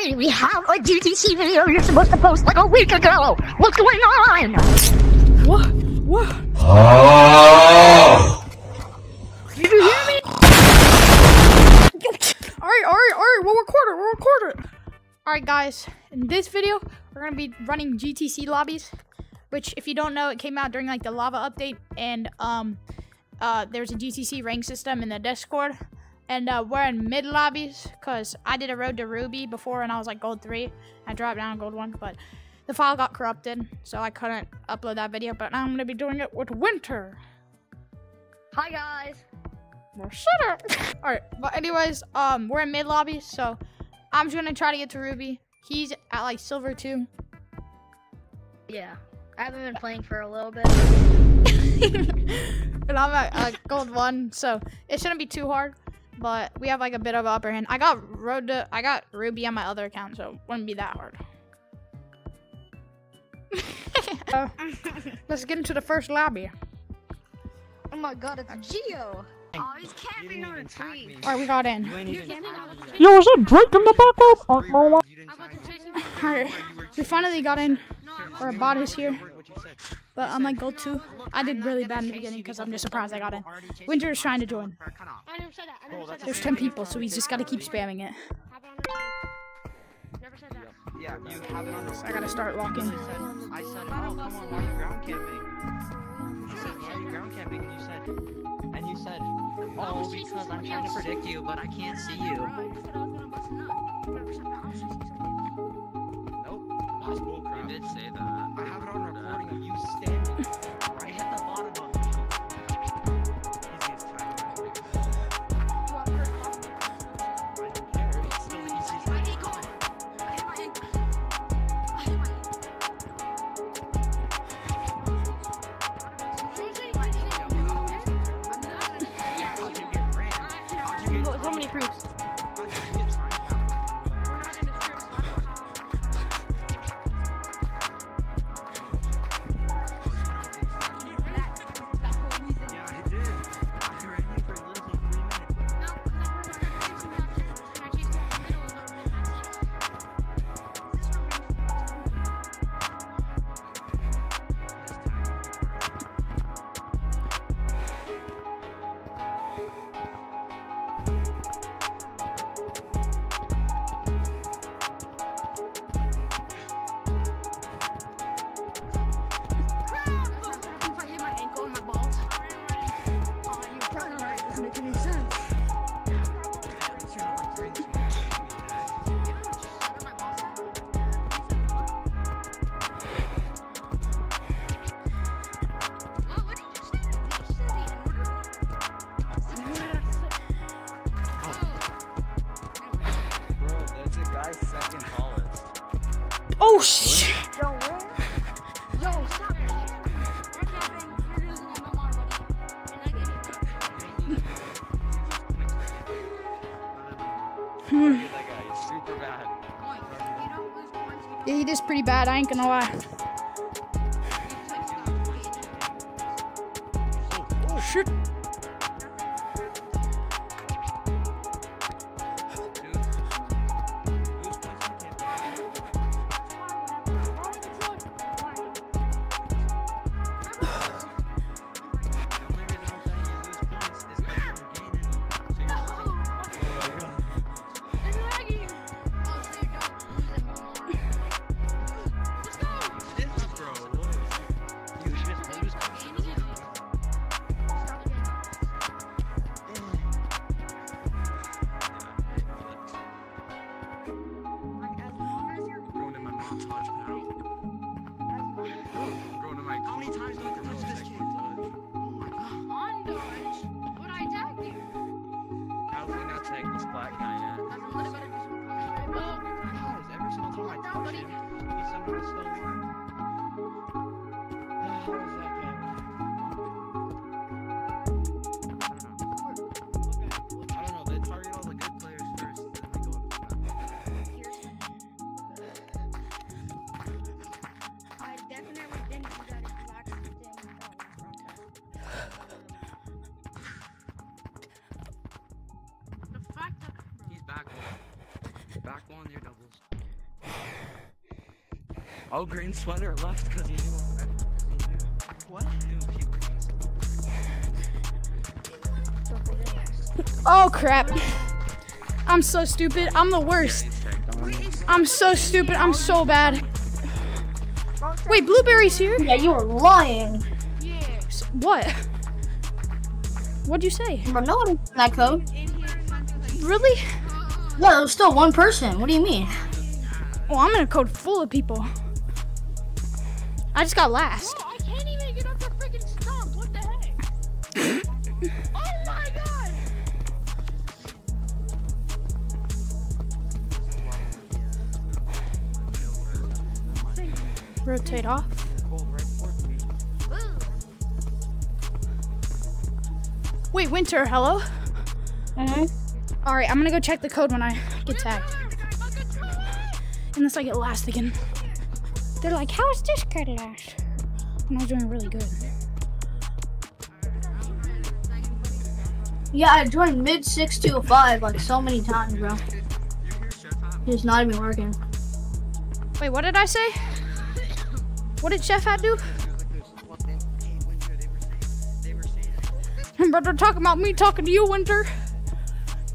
sorry, we have a GTC video you're supposed to post like a week ago. What's going on? What? What? Oh! Did you hear me? Alright, alright, alright, we'll record it, we'll record it. Alright, guys, in this video, we're gonna be running GTC lobbies, which, if you don't know, it came out during like the lava update, and um, uh, there's a GTC rank system in the Discord, and uh, we're in mid lobbies, because I did a road to Ruby before, and I was like gold 3. I dropped down gold 1, but the file got corrupted, so I couldn't upload that video, but now I'm gonna be doing it with Winter. Hi guys. Shut up. All right, but anyways, um, we're in mid lobby, so I'm just gonna try to get to Ruby. He's at like silver two. Yeah, I haven't been playing for a little bit. and I'm at uh, gold one, so it shouldn't be too hard. But we have like a bit of upper hand. I got road to, I got Ruby on my other account, so it wouldn't be that hard. Uh, let's get into the first lobby. Oh my god, it's Geo. Oh, he's camping on a tree. All right, we got in. Yo, is that Drake in the background? Oh, no. All right, we finally got in. Our bot is here. But I'm like gold two. I did really bad in the beginning because I'm just surprised I got in. Winter is trying to join. I never said that. I never said that. There's 10 people, so he's just got to keep spamming it. Have it on the Never said that. Yeah, you have it on the I gotta start walking. I said, I said, oh, come on, why are you ground camping? You said, why are you ground camping? And you said, and you said, oh, because I'm trying to predict you, but I can't see you. Bro, I said I was gonna bust a nut. 100% I was chasing somebody. Nope. That's bullcrap. You did say that. I have it on recording of you standing lose points. You Yeah, he is pretty bad, I ain't gonna lie. Oh, green sweater left because he knew. What? He knew Oh crap. I'm so stupid. I'm the worst. I'm so stupid. I'm so bad. Wait, Blueberry's here? Yeah, you were lying. S- What? What'd you say? Bro, no one in that code. Really? Yeah, there's still one person. What do you mean? Oh, I'm in a code full of people. I just got last. I can't even get up the freaking stump. What the heck? oh my god! Rotate off. Cold right towards me. Wait, Winter, hello? Mm-hmm. Alright, I'm gonna go check the code when I get tagged. Unless I get last again. They're like, how is this code last? And I was doing really good. Yeah, I joined mid six to five like so many times, bro. It's not even working. Wait, what did I say? What did Chef Hat do? But they're talking about me talking to you, Winter.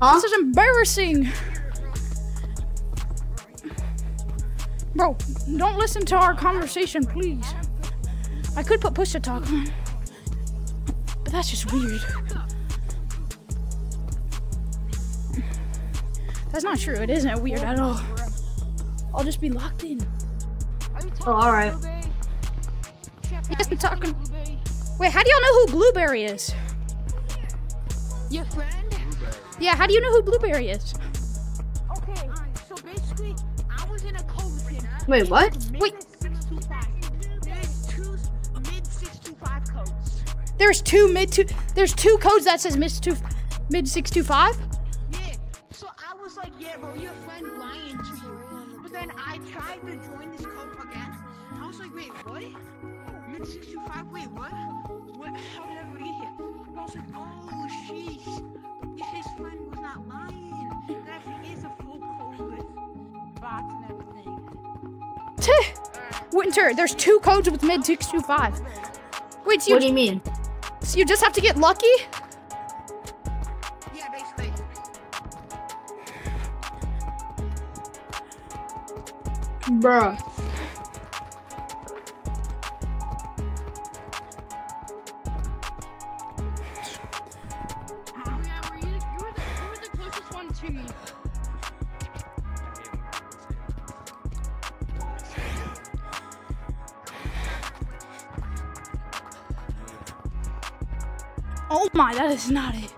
Huh? This is embarrassing. Bro, don't listen to our conversation, please. I could put push to talk on, but that's just weird. That's not true. It isn't weird at all. I'll just be locked in. Oh, alright. He isn't talking. Wait, how do y'all know who Blueberry is? Your friend? Yeah, how do you know who Blueberry is? Wait, what? Wait. There's two mid 625 codes. Two. There's two codes that says mid two, mid six two five. Yeah. So I was like, yeah, bro, your friend lying to you. But then I tried to join this code again. I was like, wait, what? Mid 625, wait, what? What? How did I ever get here? And I was like, oh, sheesh. His friend was not lying. That is a full code with bots and Winter, there's two codes with mid six two five. Wait, so you, What do you mean? so you just have to get lucky? Yeah, basically. Bruh. Yeah, were you, you, were the, you were the closest one to me. My, that is not it.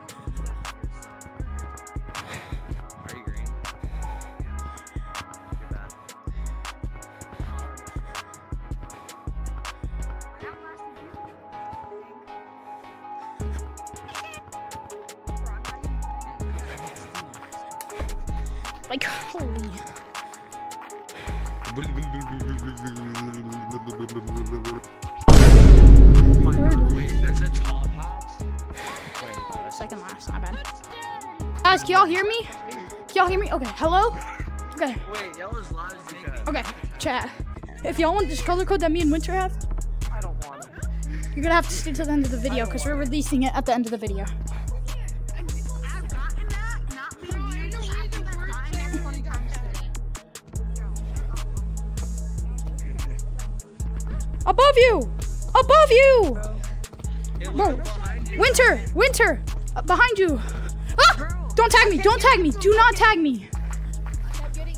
Are you green? Too bad. Like holy. Wait, there's a top? Second last, not bad. Guys, can y'all hear me? Can y'all hear me? Okay, hello? Okay, Wait, yell as loud as you can. okay, chat. If y'all want this color code that me and Winter have, I don't want it. you're gonna have to stay till the end of the video because we're releasing it at the end of the video. I've gotten that, not being weird. I've gotten that 20 times today. Above you! Above you! Bro, you. Winter! Winter! Uh, behind you! Ah! Don't tag me! Don't tag me! Do not tag me! kept getting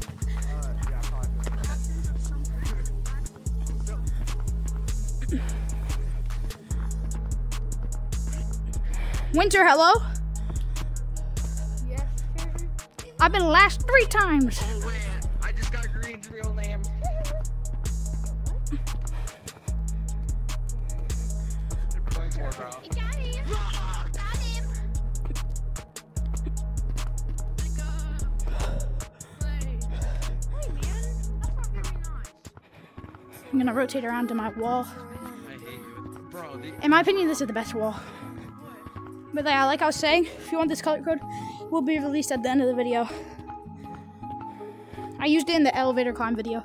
Winter, hello? Yes. sir. I've been last three times. Oh, wait. I just got Green's real name. Point four. Got him. Got him. I'm gonna rotate around to my wall. I hate you. Bro, In my opinion, this is the best wall. But yeah, like I was saying, if you want this color code, it will be released at the end of the video. I used it in the elevator climb video.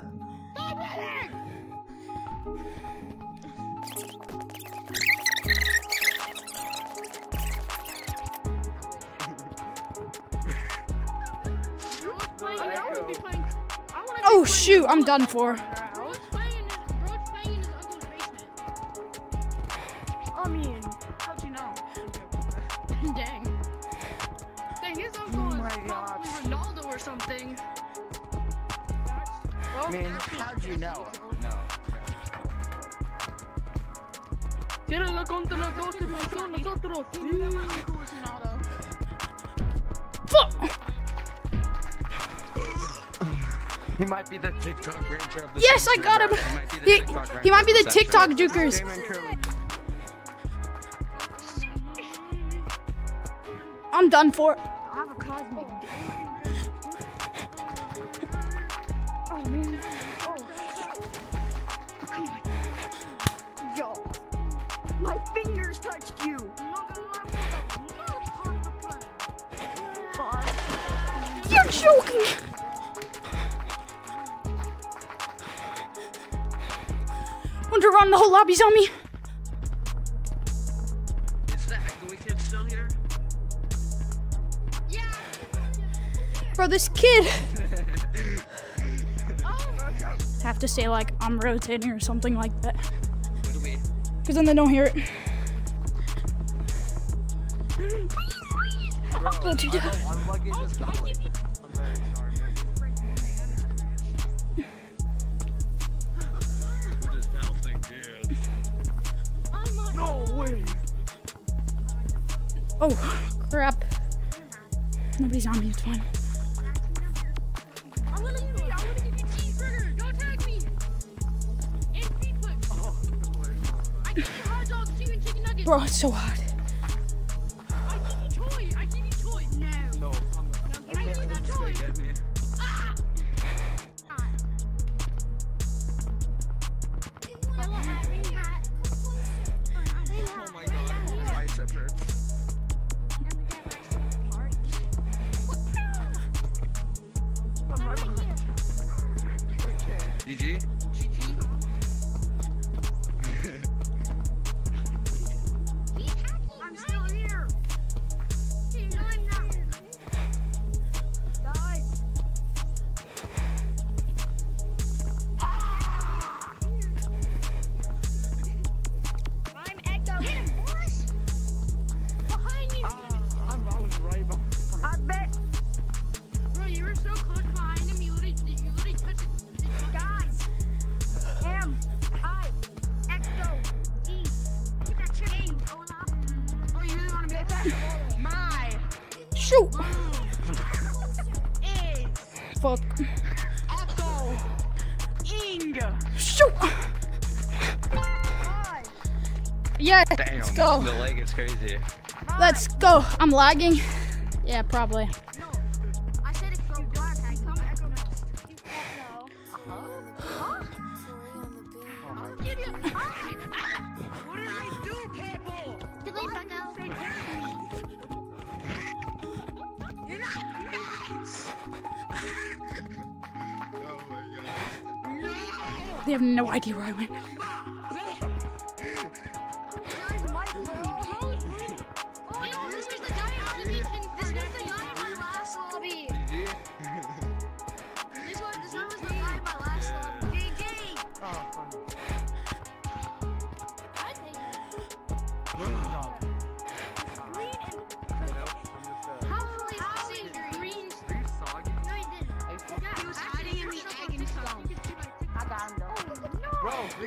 Oh shoot, I'm done for. Tírenla contra los dos son nosotros. Fuck. He might be the TikTok rancher of the Yes, I got him. He might be the He, TikTok he rancher might be the. TikTok jukers. I'm done for. To run the whole lobby's on me? Is that Echoey kid still here? Bro, this kid. Have to say like I'm rotating or something like that, What do we? because then they don't hear it. Go to Oh, crap. Nobody's on me, it's fine. I'm gonna eat. I'm Fuck. Echo. Ing. Shoot! Yeah, Damn, let's go. the leg is crazy. Let's go. I'm lagging. Yeah, probably.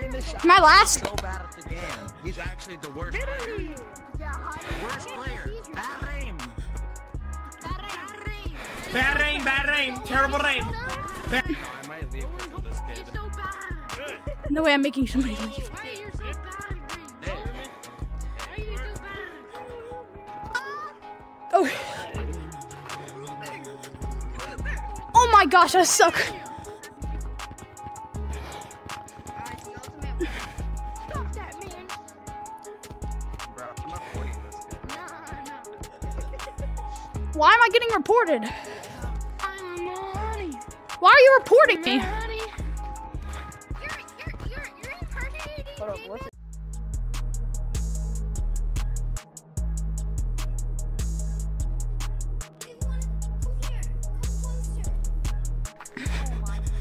In the shop. Am I last? So bad at the game. He's actually the worst player. Worst player. Bad aim. Bad aim, bad aim, terrible aim. No, I might leave because of this kid. So bad. No way I'm making somebody leave. Why you're so bad, Green? Why are you so bad? Oh. Oh my gosh, I suck. Why am I getting reported? I'm money. Why are you reporting me? You're, you're, you're, you're impersonating Daniel.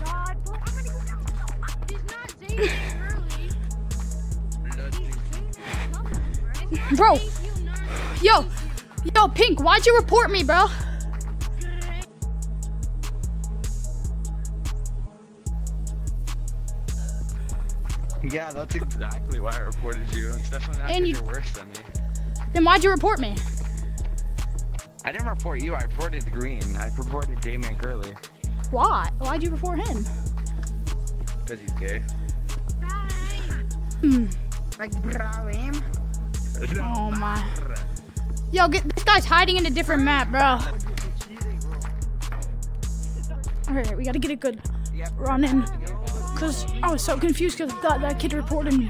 God, bro, I'm gonna go down. He's not Zayden early. Bro, Thank you, not yo, yo, Pink, why'd you report me, bro? Yeah, that's exactly why I reported you. It's definitely not And 'cause you- you're worse than me. Then why'd you report me? I didn't report you. I reported Green. I reported Damian Gurley Why? Why'd you report him? because he's gay. Hmm. Like, bro, him. Oh my. Yo, get, this guy's hiding in a different map, bro. Alright, we gotta get a good run in. Cause I was so confused because I thought that kid reported me.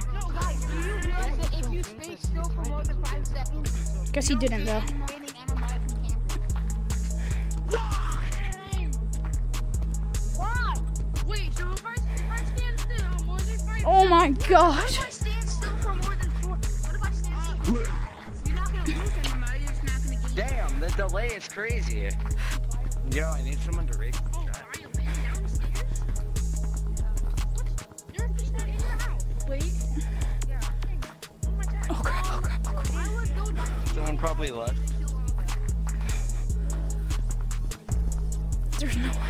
If you stay still for more than five seconds, Guess he didn't though. remaining MMI from Why? Wait, so if I, if I stand still more than five Oh my What gosh. if I stand still for more than four? What if I stand still? You're not gonna lose anymore. You're just not gonna get. Damn, the delay is crazy. Yo, I need someone to rake probably left. There's no one.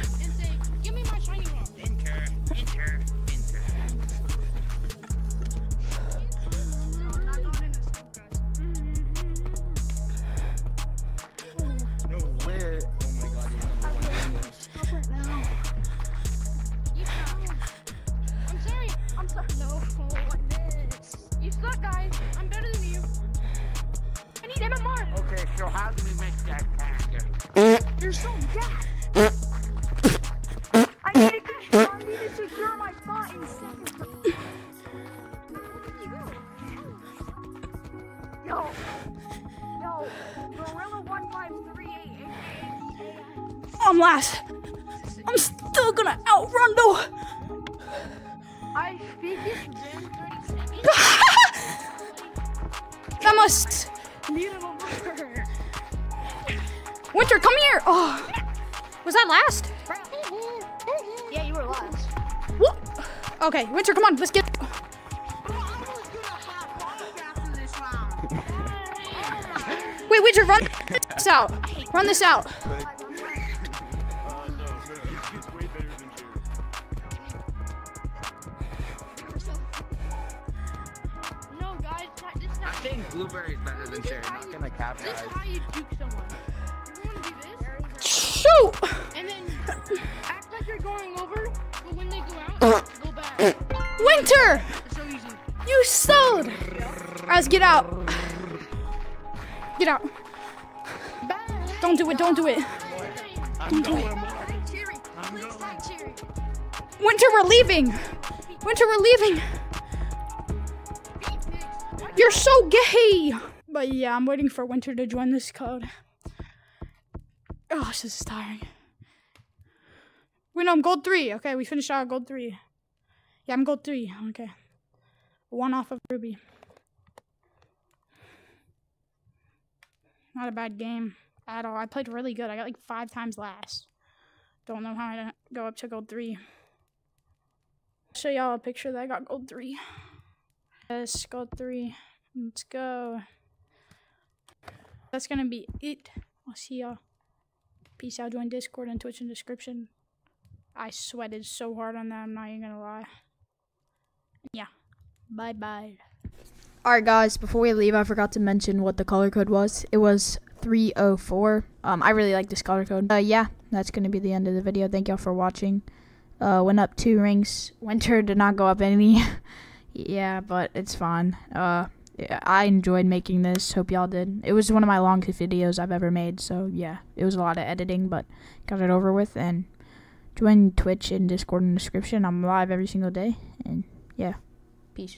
You're so bad. I need to control. I need to secure my spot in second. Where did you go? Yo, yo, Gorilla one five three eight, I'm last. I'm still gonna outrun though. I speak 30. I must. Winter, come here. Oh, was that last? Yeah, you were last. What? Okay, Winter, come on, let's get. Bro, I was gonna hop off after this round. Wait, Winter, run this out. Run this out. Get out. Don't do it. Don't do it. Don't do it. Winter, we're leaving. Winter, we're leaving. You're so gay. But yeah, I'm waiting for Winter to join this code. Oh, this is tiring. Wait, no, I'm gold three. Okay, we finished our gold three. Yeah, I'm gold three. Okay. One off of Ruby. Not a bad game at all. I played really good. I got like five times last. Don't know how I go up to gold three. Show y'all a picture that I got gold three. Yes, gold three. Let's go. That's gonna be it. I'll see y'all. Peace out. Join Discord and Twitch in description. I sweated so hard on that. I'm not even gonna lie. Yeah. Bye bye. Alright, guys, before we leave, I forgot to mention what the color code was. It was 304. Um, I really like this color code. Uh, yeah, that's going to be the end of the video. Thank y'all for watching. Uh, went up two rings. Winter did not go up any. yeah, but it's fine. Uh, I enjoyed making this. Hope y'all did. It was one of my longest videos I've ever made. So, yeah, it was a lot of editing, but got it over with. And join Twitch and Discord in the description. I'm live every single day. And, yeah, peace.